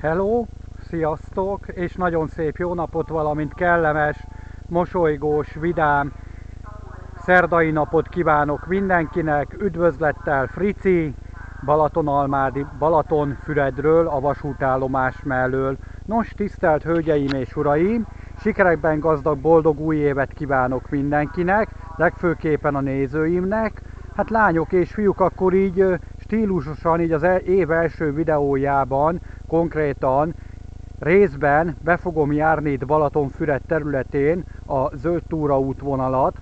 Hello, sziasztok, és nagyon szép jó napot, valamint kellemes, mosolygós, vidám szerdai napot kívánok mindenkinek. Üdvözlettel Frici, Balatonalmádi, Balatonfüredről, a vasútállomás mellől. Nos, tisztelt Hölgyeim és Uraim, sikerekben gazdag, boldog új évet kívánok mindenkinek, legfőképpen a nézőimnek. Hát lányok és fiúk, akkor így stílusosan, így az e- év első videójában konkrétan részben be fogom járni itt Balatonfüred területén a zöld túra útvonalat.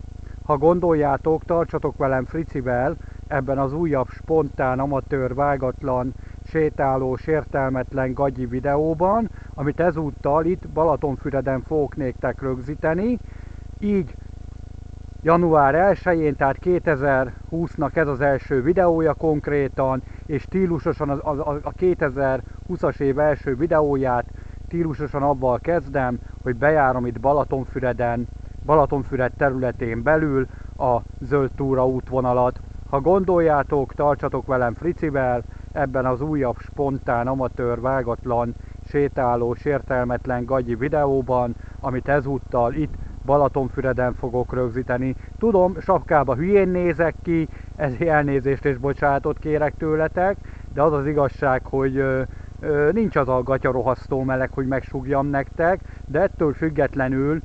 Ha gondoljátok, tartsatok velem Fricivel ebben az újabb spontán, amatőr, vágatlan, sétálós, értelmetlen gagyi videóban, amit ezúttal itt Balatonfüreden fogok néktek rögzíteni. Így január 1-én, tehát 2020-nak ez az első videója konkrétan, és stílusosan a, a, a 2020-as év első videóját stílusosan avval kezdem, hogy bejárom itt Balatonfüreden, Balatonfüred területén belül a zöld túra útvonalat. Ha gondoljátok, tartsatok velem Fricivel ebben az újabb spontán, amatőr, vágatlan, sétálós, értelmetlen gagyi videóban, amit ezúttal itt Balatonfüreden fogok rögzíteni. Tudom, sapkába hülyén nézek ki, ezért elnézést és bocsánatot kérek tőletek, de az az igazság, hogy ö, ö, nincs az a gatyarohasztó meleg, hogy megsugjam nektek, de ettől függetlenül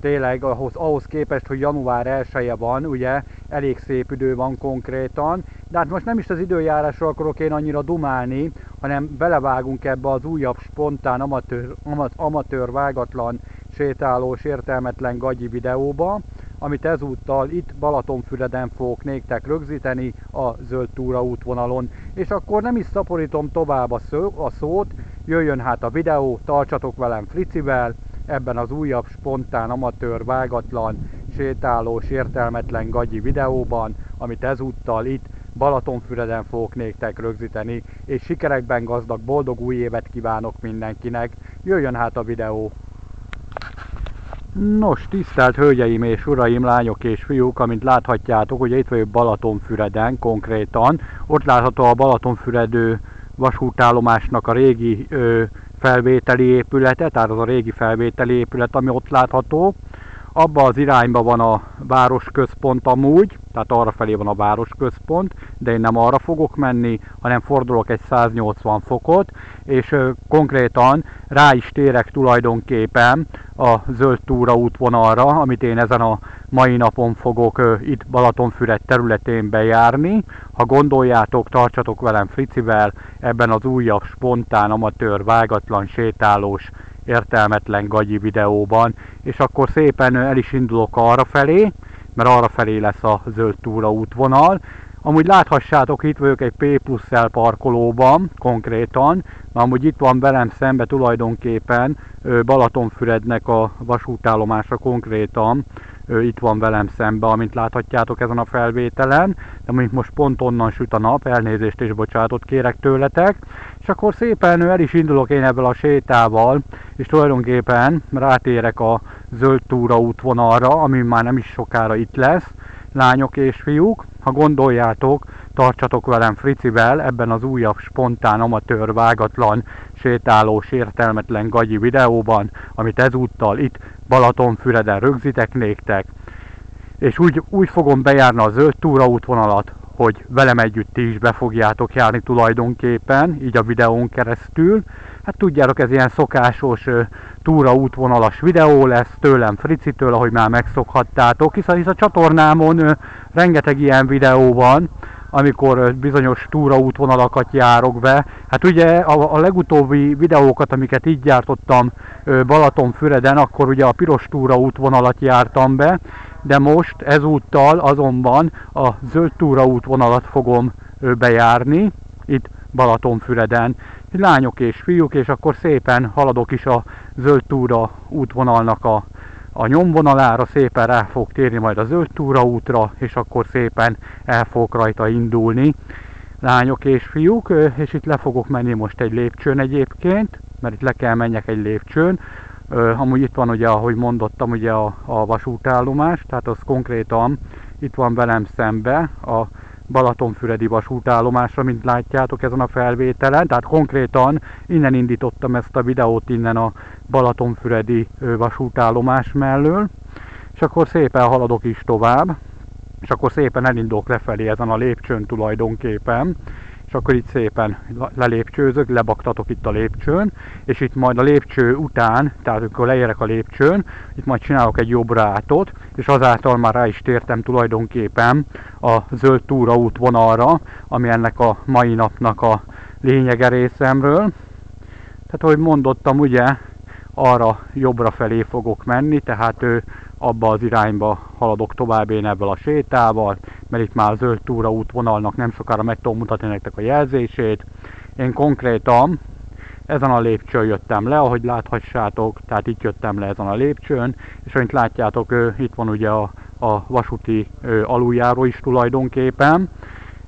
tényleg ahhoz, ahhoz képest, hogy január 1 -e van, ugye elég szép idő van konkrétan, de hát most nem is az időjárásról akarok én annyira dumálni, hanem belevágunk ebbe az újabb spontán amatőr, amatőr vágatlan sétálós értelmetlen gagyi videóba, amit ezúttal itt Balatonfüreden fogok néktek rögzíteni a Zöld Túra útvonalon. És akkor nem is szaporítom tovább a, szó, a szót, jöjjön hát a videó, tartsatok velem Fricivel, ebben az újabb spontán, amatőr, vágatlan, sétálós, értelmetlen gagyi videóban, amit ezúttal itt Balatonfüreden fogok néktek rögzíteni, és sikerekben gazdag, boldog új évet kívánok mindenkinek. Jöjjön hát a videó! Nos, tisztelt hölgyeim és uraim, lányok és fiúk, amint láthatjátok, hogy itt vagyok Balatonfüreden konkrétan. Ott látható a Balatonfüredő vasútállomásnak a régi ö, felvételi épülete, tehát az a régi felvételi épület, ami ott látható. Abba az irányba van a városközpont amúgy, tehát arra felé van a városközpont, de én nem arra fogok menni, hanem fordulok egy 180 fokot, és konkrétan rá is térek tulajdonképpen a zöld túra útvonalra, amit én ezen a mai napon fogok itt Balatonfüred területén bejárni. Ha gondoljátok, tartsatok velem Fricivel ebben az újabb spontán, amatőr, vágatlan, sétálós, értelmetlen gagyi videóban, és akkor szépen el is indulok arra felé, mert arra felé lesz a zöld túra útvonal. Amúgy láthassátok, itt vagyok egy P plusz parkolóban konkrétan, amúgy itt van velem szembe tulajdonképpen Balatonfürednek a vasútállomása konkrétan, itt van velem szembe, amint láthatjátok ezen a felvételen, de mint most pont onnan süt a nap, elnézést és bocsánatot kérek tőletek, és akkor szépen el is indulok én ebből a sétával, és tulajdonképpen rátérek a zöld túra útvonalra, ami már nem is sokára itt lesz, lányok és fiúk, ha gondoljátok, tartsatok velem Fricivel ebben az újabb spontán, amatőr, vágatlan, sétálós, értelmetlen gagyi videóban, amit ezúttal itt Balatonfüreden rögzítek néktek, és úgy, úgy fogom bejárni a zöld túra útvonalat, hogy velem együtt ti is be fogjátok járni tulajdonképpen, így a videón keresztül. Hát tudjátok, ez ilyen szokásos túra útvonalas videó lesz tőlem Fricitől, ahogy már megszokhattátok, hiszen hisz a csatornámon rengeteg ilyen videó van, amikor bizonyos túra útvonalakat járok be. Hát ugye a, a legutóbbi videókat, amiket így gyártottam Balatonfüreden, akkor ugye a piros túra útvonalat jártam be, de most ezúttal azonban a zöld túra útvonalat fogom bejárni, itt Balatonfüreden. Lányok és fiúk, és akkor szépen haladok is a zöld túra útvonalnak a, a nyomvonalára, szépen rá fog térni majd a zöld túra útra, és akkor szépen el fogok rajta indulni. Lányok és fiúk, és itt le fogok menni most egy lépcsőn egyébként, mert itt le kell menjek egy lépcsőn, amúgy itt van ugye, ahogy mondottam, ugye a, a vasútállomás, tehát az konkrétan itt van velem szembe a Balatonfüredi vasútállomásra, mint látjátok ezen a felvételen. Tehát konkrétan innen indítottam ezt a videót, innen a Balatonfüredi vasútállomás mellől. És akkor szépen haladok is tovább, és akkor szépen elindulok lefelé ezen a lépcsőn tulajdonképpen és akkor itt szépen lelépcsőzök, lebaktatok itt a lépcsőn, és itt majd a lépcső után, tehát amikor leérek a lépcsőn, itt majd csinálok egy jobb rátot, és azáltal már rá is tértem tulajdonképpen a zöld túraút vonalra, ami ennek a mai napnak a lényege részemről. Tehát, ahogy mondottam, ugye arra jobbra felé fogok menni, tehát ő abba az irányba haladok tovább én ebből a sétával, mert itt már a zöld túra útvonalnak nem sokára meg tudom mutatni nektek a jelzését. Én konkrétan ezen a lépcsőn jöttem le, ahogy láthassátok, tehát itt jöttem le ezen a lépcsőn, és amint látjátok, itt van ugye a, a vasúti aluljáró is tulajdonképpen,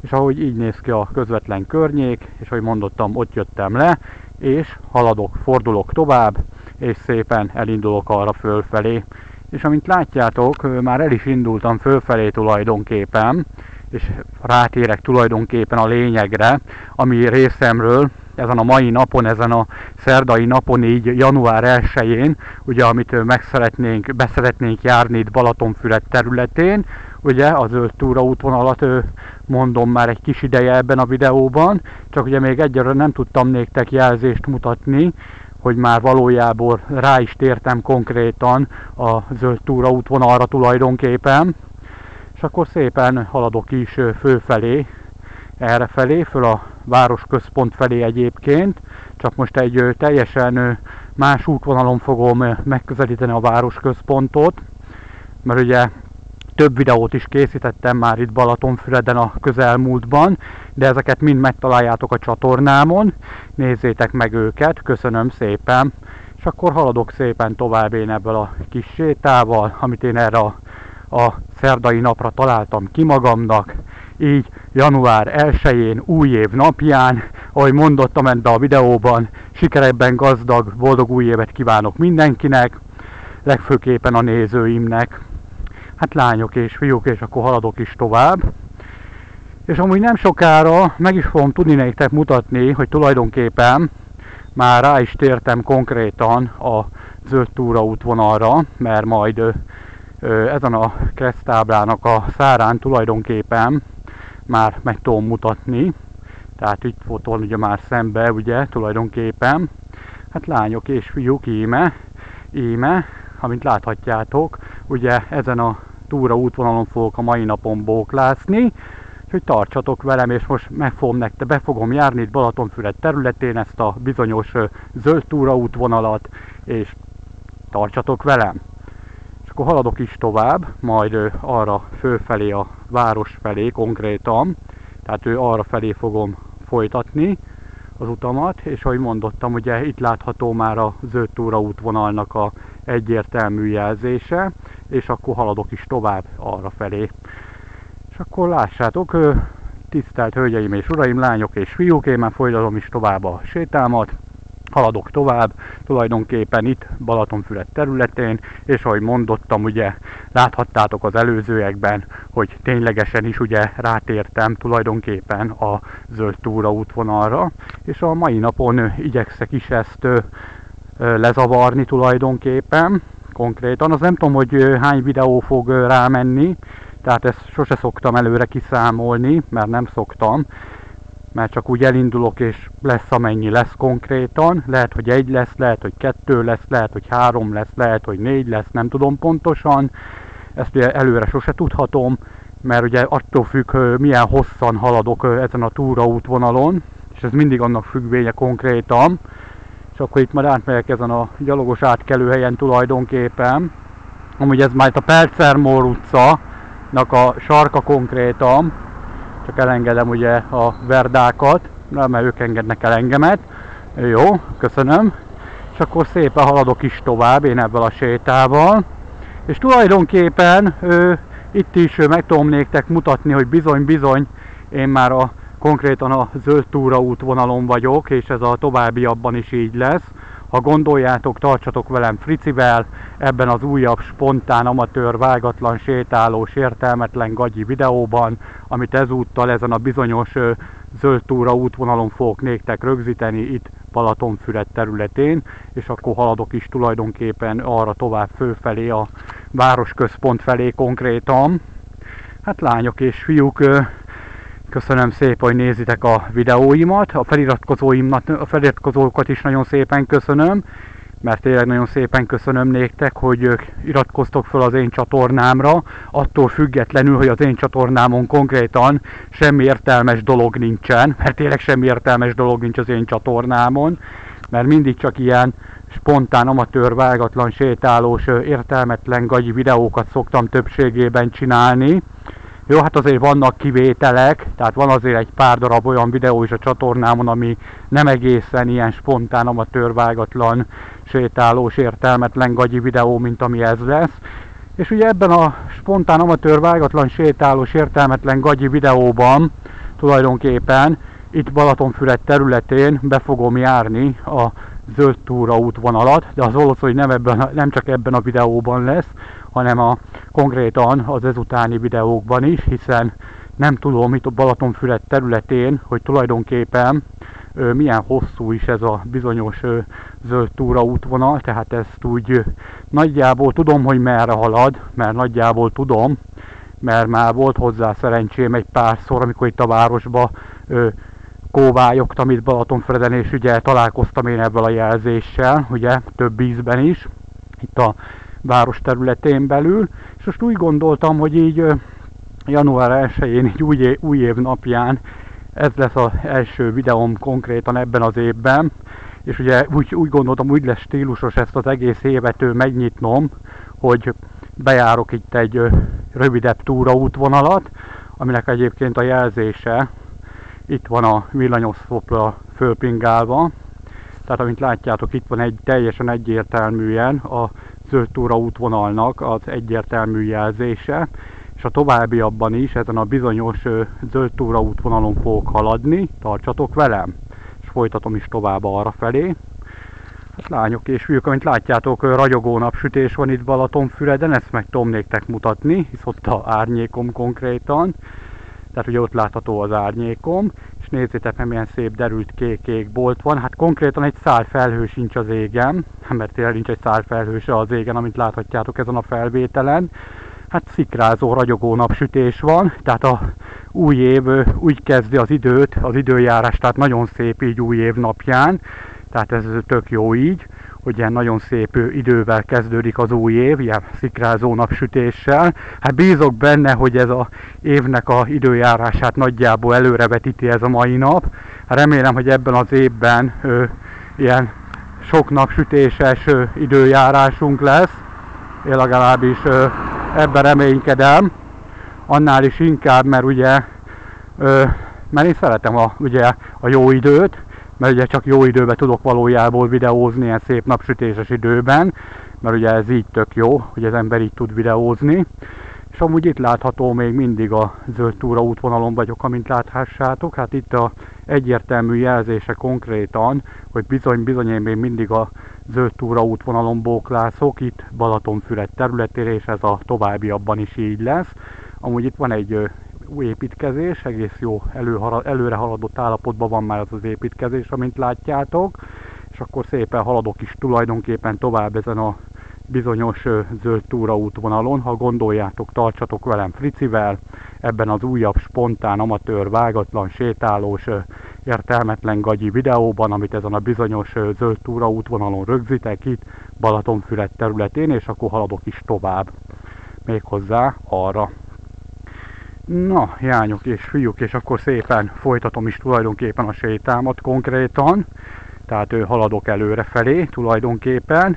és ahogy így néz ki a közvetlen környék, és ahogy mondottam, ott jöttem le, és haladok, fordulok tovább, és szépen elindulok arra fölfelé. És amint látjátok, már el is indultam fölfelé tulajdonképpen, és rátérek tulajdonképpen a lényegre, ami részemről ezen a mai napon, ezen a szerdai napon, így január 1-én, ugye amit meg szeretnénk, beszeretnénk járni itt Balatonfüred területén, ugye a zöld túra útvonalat mondom már egy kis ideje ebben a videóban, csak ugye még egyre nem tudtam néktek jelzést mutatni, hogy már valójában rá is tértem konkrétan a zöld túra útvonalra tulajdonképpen, és akkor szépen haladok is fölfelé, erre felé, föl a városközpont felé egyébként, csak most egy teljesen más útvonalon fogom megközelíteni a városközpontot, mert ugye több videót is készítettem már itt Balatonfüreden a közelmúltban, de ezeket mind megtaláljátok a csatornámon, nézzétek meg őket, köszönöm szépen, és akkor haladok szépen tovább én ebből a kis sétával, amit én erre a, a szerdai napra találtam ki magamnak, így január 1-én, új év napján, ahogy mondottam ebben a videóban, sikerekben gazdag, boldog új évet kívánok mindenkinek, legfőképpen a nézőimnek. Hát lányok és fiúk, és akkor haladok is tovább. És amúgy nem sokára meg is fogom tudni nektek mutatni, hogy tulajdonképpen már rá is tértem konkrétan a zöld túra útvonalra, mert majd ezen a keresztáblának a szárán tulajdonképpen már meg tudom mutatni. Tehát itt fotón ugye már szembe, ugye tulajdonképpen. Hát lányok és fiúk íme, íme, amint láthatjátok, ugye ezen a túra útvonalon fogok a mai napon bóklászni, hogy tartsatok velem, és most meg fogom nektek, be fogom járni itt Balatonfüred területén ezt a bizonyos zöld túra útvonalat, és tartsatok velem. És akkor haladok is tovább, majd arra fölfelé a város felé konkrétan, tehát ő arra felé fogom folytatni az utamat, és ahogy mondottam, ugye itt látható már a zöld túra útvonalnak a egyértelmű jelzése, és akkor haladok is tovább arra felé. Akkor lássátok, tisztelt hölgyeim és uraim, lányok és fiúk, én már folytatom is tovább a sétálmat, haladok tovább, tulajdonképpen itt Balatonfüred területén, és ahogy mondottam, ugye láthattátok az előzőekben, hogy ténylegesen is ugye rátértem tulajdonképpen a zöld túra útvonalra, és a mai napon igyekszek is ezt lezavarni tulajdonképpen, konkrétan. Az nem tudom, hogy hány videó fog rámenni, tehát ezt sose szoktam előre kiszámolni, mert nem szoktam, mert csak úgy elindulok és lesz amennyi lesz konkrétan. Lehet, hogy egy lesz, lehet, hogy kettő lesz, lehet, hogy három lesz, lehet, hogy négy lesz, nem tudom pontosan. Ezt ugye előre sose tudhatom, mert ugye attól függ, milyen hosszan haladok ezen a túraútvonalon, és ez mindig annak függvénye konkrétan, és akkor itt már átmegyek ezen a gyalogos átkelőhelyen tulajdonképpen. Amúgy ez majd a Pelcermór utca-nak a sarka konkrétan, csak elengedem ugye a verdákat, mert ők engednek el engemet. Jó, köszönöm. És akkor szépen haladok is tovább én ebből a sétával. És tulajdonképpen ő, itt is meg tudom néktek mutatni, hogy bizony-bizony én már a konkrétan a zöld túra útvonalon vagyok, és ez a továbbiakban is így lesz, Ha gondoljátok, tartsatok velem Fricivel ebben az újabb spontán, amatőr, vágatlan, sétálós, értelmetlen gagyi videóban, amit ezúttal ezen a bizonyos zöld túra útvonalon fogok néktek rögzíteni itt Balatonfüred területén, és akkor haladok is tulajdonképpen arra tovább főfelé, a városközpont felé konkrétan. Hát lányok és fiúk, köszönöm szépen, hogy nézitek a videóimat, a feliratkozóimnak, a feliratkozókat is nagyon szépen köszönöm, mert tényleg nagyon szépen köszönöm néktek, hogy iratkoztok fel az én csatornámra, attól függetlenül, hogy az én csatornámon konkrétan semmi értelmes dolog nincsen, mert tényleg semmi értelmes dolog nincs az én csatornámon, mert mindig csak ilyen spontán, amatőr, vágatlan, sétálós, értelmetlen gagyi videókat szoktam többségében csinálni, jó, hát azért vannak kivételek, tehát van azért egy pár darab olyan videó is a csatornámon, ami nem egészen ilyen spontán, amatőr, vágatlan, sétálós, értelmetlen gagyi videó, mint ami ez lesz. És ugye ebben a spontán, amatőr, vágatlan, sétálós, értelmetlen gagyi videóban tulajdonképpen itt Balatonfüred területén be fogom járni a zöld túra útvonalat, de az valószínű, hogy nem, ebben, nem csak ebben a videóban lesz, hanem a konkrétan az ezutáni videókban is, hiszen nem tudom itt a Balatonfüred területén, hogy tulajdonképpen ö, milyen hosszú is ez a bizonyos ö, zöld túra útvonal, tehát ezt úgy nagyjából tudom, hogy merre halad, mert nagyjából tudom, mert már volt hozzá szerencsém egy párszor, amikor itt a városba ö, kóvályogtam itt Balatonfüreden, és ugye találkoztam én ebből a jelzéssel, ugye több ízben is, itt a város területén belül, és most úgy gondoltam, hogy így január 1-én, így új, év, új év napján ez lesz az első videóm konkrétan ebben az évben, és ugye úgy, úgy gondoltam, úgy lesz stílusos ezt az egész évet megnyitnom, hogy bejárok itt egy rövidebb túraútvonalat, aminek egyébként a jelzése itt van a villanyoszlopra fölpingálva, tehát amint látjátok, itt van egy teljesen egyértelműen a zöld útvonalnak az egyértelmű jelzése, és a továbbiabban is ezen a bizonyos zöld útvonalon fogok haladni, tartsatok velem, és folytatom is tovább arra felé. Hát lányok és fiúk, amint látjátok, ragyogó napsütés van itt Balatonfüreden, ezt meg tudom néktek mutatni, hisz ott a árnyékom konkrétan, tehát ugye ott látható az árnyékom, és nézzétek meg milyen szép derült kék-kék bolt van, hát konkrétan egy szál felhő sincs az égen, mert tényleg nincs egy szál felhő se az égen, amit láthatjátok ezen a felvételen, hát szikrázó, ragyogó napsütés van, tehát a új év úgy kezdi az időt, az időjárás, tehát nagyon szép így új év napján, tehát ez tök jó így hogy ilyen nagyon szép idővel kezdődik az új év, ilyen szikrázó napsütéssel. Hát bízok benne, hogy ez a évnek a időjárását nagyjából előrevetíti ez a mai nap. Hát remélem, hogy ebben az évben ö, ilyen sok napsütéses ö, időjárásunk lesz. Én legalábbis ö, ebben reménykedem. Annál is inkább, mert ugye ö, mert én szeretem a, ugye, a jó időt, mert ugye csak jó időben tudok valójában videózni ilyen szép napsütéses időben, mert ugye ez így tök jó, hogy az ember így tud videózni. És amúgy itt látható még mindig a zöld túra útvonalon vagyok, amint láthassátok. Hát itt a egyértelmű jelzése konkrétan, hogy bizony, bizony én még mindig a zöld túra útvonalon bóklászok, itt Balatonfüred területére, és ez a továbbiabban is így lesz. Amúgy itt van egy új építkezés, egész jó előre haladott állapotban van már az az építkezés, amint látjátok, és akkor szépen haladok is tulajdonképpen tovább ezen a bizonyos zöld túra útvonalon. Ha gondoljátok, tartsatok velem Fricivel ebben az újabb, spontán, amatőr, vágatlan, sétálós, értelmetlen gagyi videóban, amit ezen a bizonyos zöld túra útvonalon rögzítek itt Balatonfüred területén, és akkor haladok is tovább méghozzá arra. Na, jányok és fiúk, és akkor szépen folytatom is tulajdonképpen a sétámat konkrétan. Tehát ő haladok előre felé tulajdonképpen.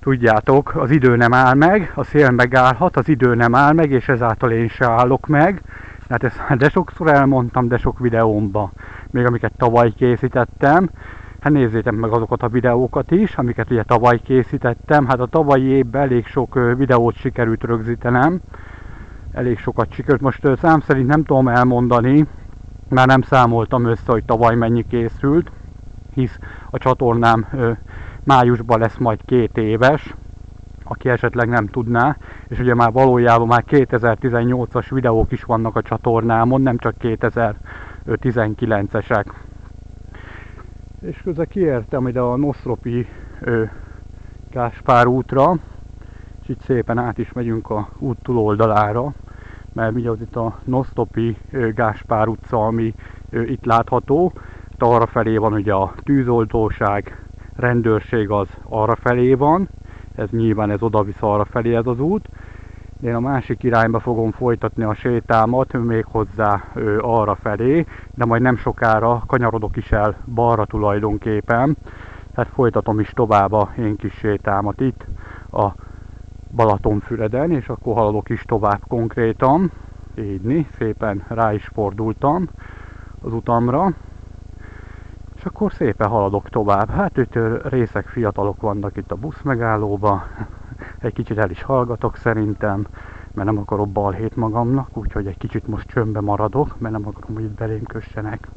Tudjátok, az idő nem áll meg, a szél megállhat, az idő nem áll meg, és ezáltal én se állok meg. Hát ezt de sokszor elmondtam, de sok videómba, még amiket tavaly készítettem. Hát nézzétek meg azokat a videókat is, amiket ugye tavaly készítettem. Hát a tavalyi évben elég sok videót sikerült rögzítenem elég sokat sikerült. Most szám szerint nem tudom elmondani, már nem számoltam össze, hogy tavaly mennyi készült, hisz a csatornám májusban lesz majd két éves, aki esetleg nem tudná, és ugye már valójában már 2018-as videók is vannak a csatornámon, nem csak 2019-esek. És közben kiértem ide a Nosztropi Gáspár útra, és itt szépen át is megyünk a út túloldalára, mert ugye az itt a Nosztopi Gáspár utca, ami itt látható, itt arra felé van ugye a tűzoltóság, rendőrség az arra felé van, ez nyilván ez oda-vissza arra felé ez az út. Én a másik irányba fogom folytatni a sétámat, még hozzá ö, arra felé, de majd nem sokára kanyarodok is el balra tulajdonképpen, tehát folytatom is tovább a én kis sétámat itt a Balatonfüreden, és akkor haladok is tovább konkrétan, így szépen rá is fordultam az utamra, és akkor szépen haladok tovább. Hát itt részek fiatalok vannak itt a busz megállóba. Egy kicsit el is hallgatok szerintem, mert nem akarok balhét magamnak, úgyhogy egy kicsit most csömbbe maradok, mert nem akarom, hogy itt belém kössenek.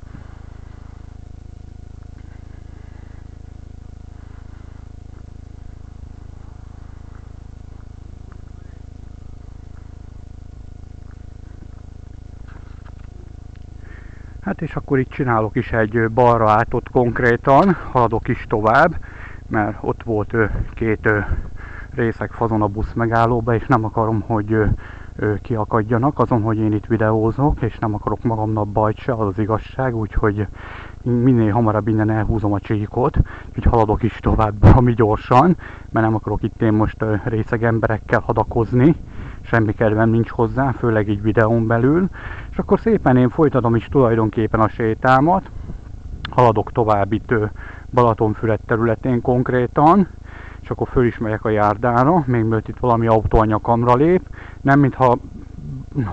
Hát és akkor itt csinálok is egy balra átot konkrétan, haladok is tovább, mert ott volt két részek fazon a busz megállóba, és nem akarom, hogy kiakadjanak azon, hogy én itt videózok, és nem akarok magamnak bajt se, az az igazság, úgyhogy minél hamarabb innen elhúzom a csíkot, úgyhogy haladok is tovább, ami gyorsan, mert nem akarok itt én most részeg emberekkel hadakozni, semmi kedvem nincs hozzá, főleg így videón belül. És akkor szépen én folytatom is tulajdonképpen a sétámat, haladok tovább itt Balatonfüred területén konkrétan, és akkor föl is megyek a járdára, még mielőtt itt valami autó a nyakamra lép. Nem mintha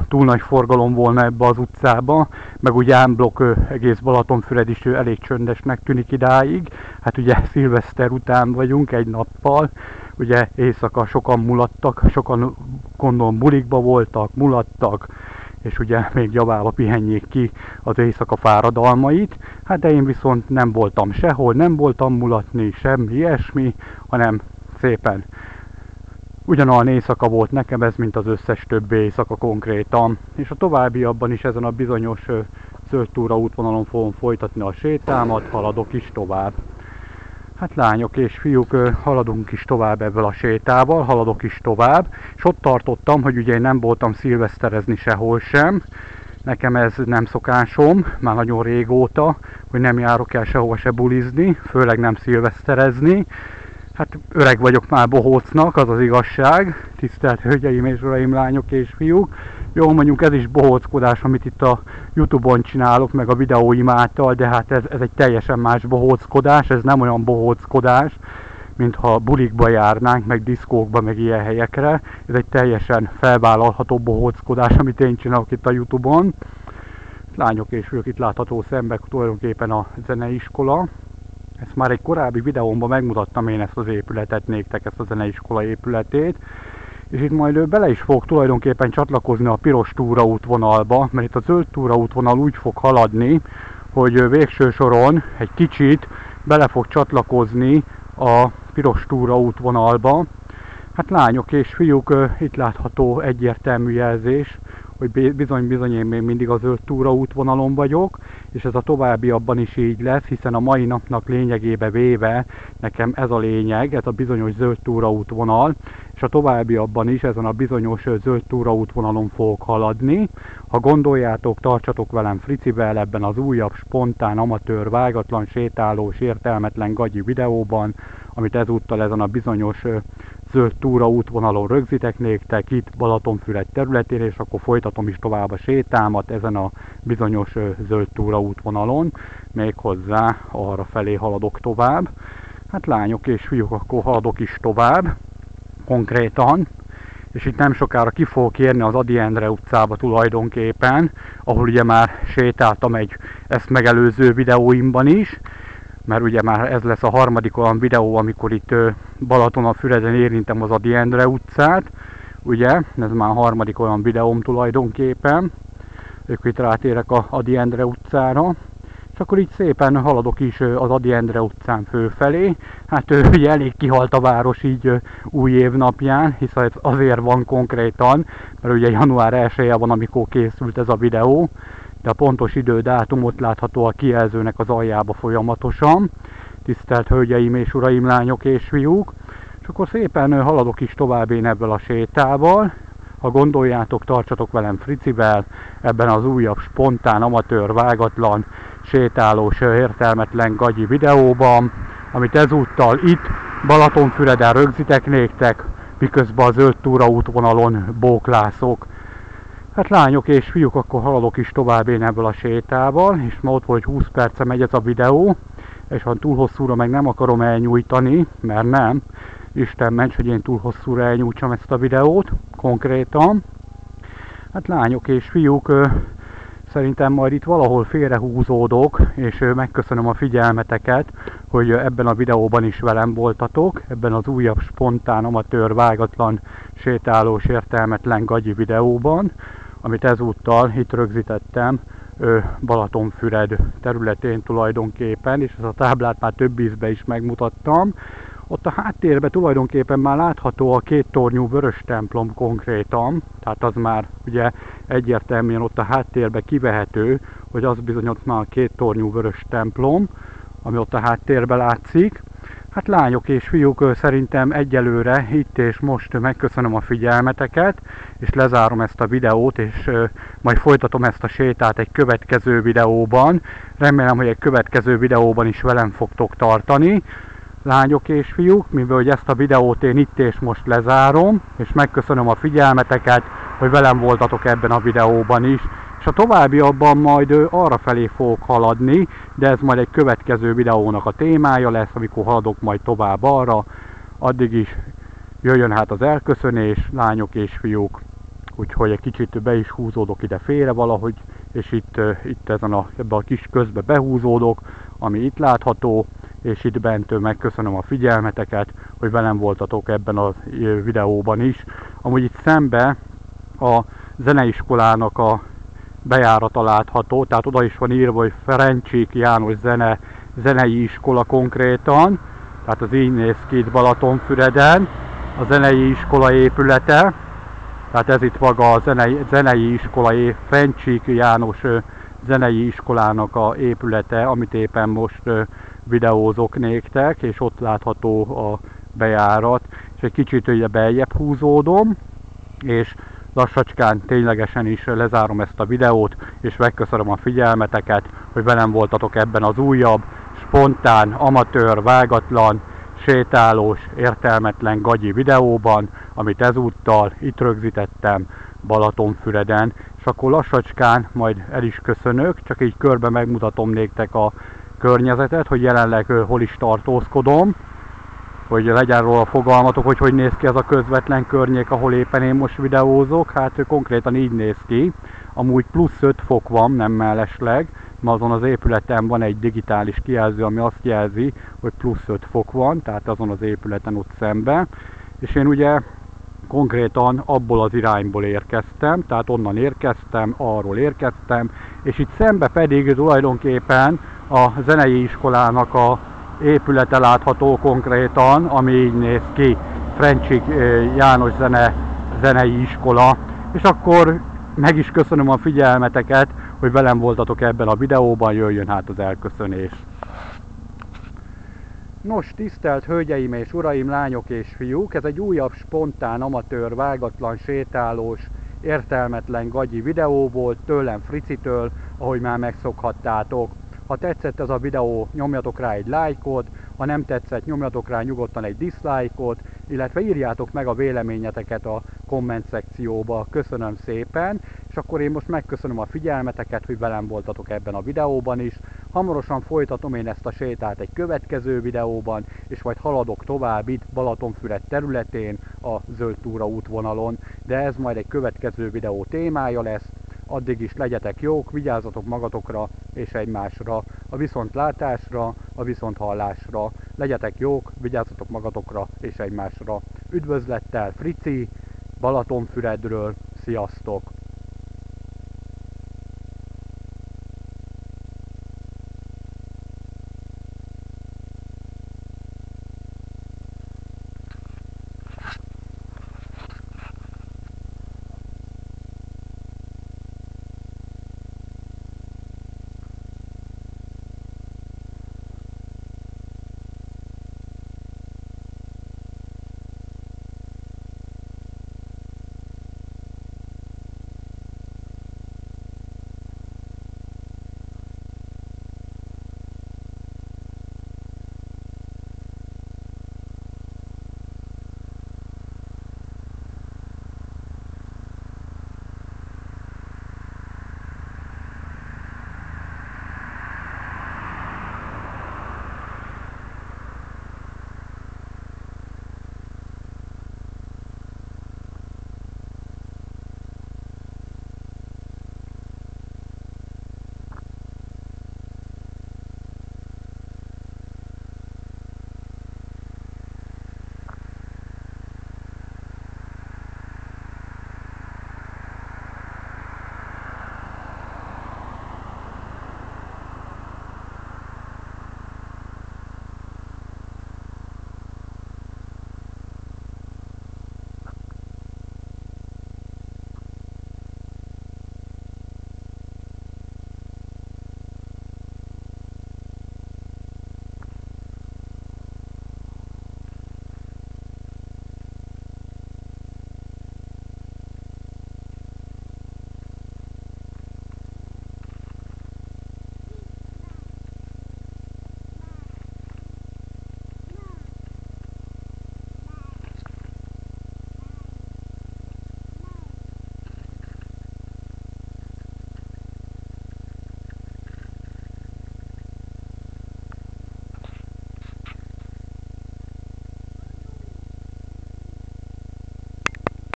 túl nagy forgalom volna ebbe az utcába, meg ugye ámblok egész Balatonfüred is elég csöndesnek tűnik idáig. Hát ugye szilveszter után vagyunk egy nappal, ugye éjszaka sokan mulattak, sokan gondolom bulikba voltak, mulattak, és ugye még javába pihenjék ki az éjszaka fáradalmait. Hát de én viszont nem voltam sehol, nem voltam mulatni, semmi ilyesmi, hanem szépen ugyanolyan éjszaka volt nekem ez, mint az összes többi éjszaka konkrétan. És a továbbiakban is ezen a bizonyos zöld túra útvonalon fogom folytatni a sétámat, haladok is tovább. Hát lányok és fiúk, haladunk is tovább ebből a sétával, haladok is tovább, és ott tartottam, hogy ugye én nem voltam szilveszterezni sehol sem, nekem ez nem szokásom, már nagyon régóta, hogy nem járok el sehova se bulizni, főleg nem szilveszterezni. Hát öreg vagyok már bohócnak, az az igazság, tisztelt hölgyeim és uraim, lányok és fiúk. Jó, mondjuk ez is bohóckodás, amit itt a Youtube-on csinálok, meg a videóim által, de hát ez, ez egy teljesen más bohóckodás, ez nem olyan bohóckodás, mintha bulikba járnánk, meg diszkókba, meg ilyen helyekre. Ez egy teljesen felvállalható bohóckodás, amit én csinálok itt a Youtube-on. Lányok és fiúk itt látható szembe tulajdonképpen a zeneiskola. Ezt már egy korábbi videómban megmutattam én ezt az épületet néktek, ezt a zeneiskola épületét és itt majd bele is fog tulajdonképpen csatlakozni a piros túraútvonalba, mert itt a zöld túraútvonal úgy fog haladni, hogy végső soron egy kicsit bele fog csatlakozni a piros túraútvonalba. Hát lányok és fiúk, itt látható egyértelmű jelzés, hogy bizony-bizony én még mindig a zöld túra útvonalon vagyok, és ez a továbbiakban is így lesz, hiszen a mai napnak lényegébe véve nekem ez a lényeg, ez a bizonyos zöld túra útvonal, és a továbbiakban is ezen a bizonyos zöld túra útvonalon fogok haladni. Ha gondoljátok, tartsatok velem Fricivel ebben az újabb, spontán, amatőr, vágatlan, sétálós, értelmetlen gagyi videóban, amit ezúttal ezen a bizonyos zöld túra útvonalon rögzítek néktek itt Balatonfüred területén, és akkor folytatom is tovább a sétámat ezen a bizonyos zöld túra útvonalon, méghozzá arra felé haladok tovább. Hát lányok és fiúk, akkor haladok is tovább, konkrétan, és itt nem sokára ki fogok érni az Adi Endre utcába tulajdonképpen, ahol ugye már sétáltam egy ezt megelőző videóimban is, mert ugye már ez lesz a harmadik olyan videó, amikor itt Balaton a Füreden érintem az Adi Endre utcát, ugye, ez már a harmadik olyan videóm tulajdonképpen, ők itt rátérek a Adi Endre utcára, és akkor így szépen haladok is az Adi Endre utcán főfelé. Hát ugye elég kihalt a város így új év hiszen azért van konkrétan, mert ugye január 1 van, amikor készült ez a videó, de a pontos idődátumot látható a kijelzőnek az aljába folyamatosan. Tisztelt Hölgyeim és Uraim, lányok és fiúk! És akkor szépen haladok is tovább én ebből a sétával. Ha gondoljátok, tartsatok velem Fricivel ebben az újabb, spontán, amatőr, vágatlan, sétálós, értelmetlen gagyi videóban, amit ezúttal itt Balatonfüreden rögzítek néktek, miközben a zöld túra útvonalon bóklászok. Hát lányok és fiúk, akkor haladok is tovább én ebből a sétával, és ma ott hogy 20 perce megy ez a videó, és ha túl hosszúra meg nem akarom elnyújtani, mert nem, Isten ments, hogy én túl hosszúra elnyújtsam ezt a videót konkrétan. Hát lányok és fiúk, szerintem majd itt valahol félrehúzódok, és megköszönöm a figyelmeteket, hogy ebben a videóban is velem voltatok, ebben az újabb spontán, amatőr, vágatlan, sétálós, értelmetlen gagyi videóban, amit ezúttal itt rögzítettem Balatonfüred területén tulajdonképpen, és ezt a táblát már több ízbe is megmutattam. Ott a háttérben tulajdonképpen már látható a két tornyú vörös templom konkrétan, tehát az már ugye egyértelműen ott a háttérben kivehető, hogy az bizony ott már a két tornyú vörös templom, ami ott a háttérben látszik. Hát lányok és fiúk, szerintem egyelőre itt és most megköszönöm a figyelmeteket, és lezárom ezt a videót, és majd folytatom ezt a sétát egy következő videóban. Remélem, hogy egy következő videóban is velem fogtok tartani lányok és fiúk, mivel hogy ezt a videót én itt és most lezárom, és megköszönöm a figyelmeteket, hogy velem voltatok ebben a videóban is, a továbbiakban majd arra felé fogok haladni, de ez majd egy következő videónak a témája lesz, amikor haladok majd tovább arra, addig is jöjjön hát az elköszönés, lányok és fiúk, úgyhogy egy kicsit be is húzódok ide félre valahogy, és itt, itt ezen a, ebbe a kis közbe behúzódok, ami itt látható, és itt bent megköszönöm a figyelmeteket, hogy velem voltatok ebben a videóban is. Amúgy itt szembe a zeneiskolának a bejárata látható, tehát oda is van írva, hogy Ferencsik János zene, zenei iskola konkrétan, tehát az így néz ki itt Balatonfüreden, a zenei iskola épülete, tehát ez itt maga a zenei, zenei iskola, Ferencsik János zenei iskolának a épülete, amit éppen most videózok néktek, és ott látható a bejárat, és egy kicsit ugye beljebb húzódom, és lassacskán ténylegesen is lezárom ezt a videót, és megköszönöm a figyelmeteket, hogy velem voltatok ebben az újabb, spontán, amatőr, vágatlan, sétálós, értelmetlen gagyi videóban, amit ezúttal itt rögzítettem Balatonfüreden, és akkor lassacskán majd el is köszönök, csak így körbe megmutatom néktek a környezetet, hogy jelenleg hol is tartózkodom, hogy legyen róla fogalmatok, hogy hogy néz ki ez a közvetlen környék, ahol éppen én most videózok. Hát konkrétan így néz ki. Amúgy plusz 5 fok van, nem mellesleg, ma azon az épületen van egy digitális kijelző, ami azt jelzi, hogy plusz 5 fok van, tehát azon az épületen ott szembe. És én ugye konkrétan abból az irányból érkeztem, tehát onnan érkeztem, arról érkeztem, és itt szembe pedig tulajdonképpen a zenei iskolának a épülete látható konkrétan, ami így néz ki, Frencsik János zene, zenei iskola. És akkor meg is köszönöm a figyelmeteket, hogy velem voltatok ebben a videóban, jöjjön hát az elköszönés. Nos, tisztelt hölgyeim és uraim, lányok és fiúk, ez egy újabb spontán, amatőr, vágatlan, sétálós, értelmetlen gagyi videó volt tőlem Fricitől, ahogy már megszokhattátok. Ha tetszett ez a videó, nyomjatok rá egy lájkot, ha nem tetszett, nyomjatok rá nyugodtan egy dislike-ot, illetve írjátok meg a véleményeteket a komment szekcióba. Köszönöm szépen, és akkor én most megköszönöm a figyelmeteket, hogy velem voltatok ebben a videóban is. Hamarosan folytatom én ezt a sétát egy következő videóban, és majd haladok tovább itt Balatonfüred területén a Zöld Túra útvonalon, de ez majd egy következő videó témája lesz. Addig is legyetek jók, vigyázzatok magatokra és egymásra, a viszontlátásra, a viszonthallásra. Legyetek jók, vigyázzatok magatokra és egymásra. Üdvözlettel Frici, Balatonfüredről, sziasztok!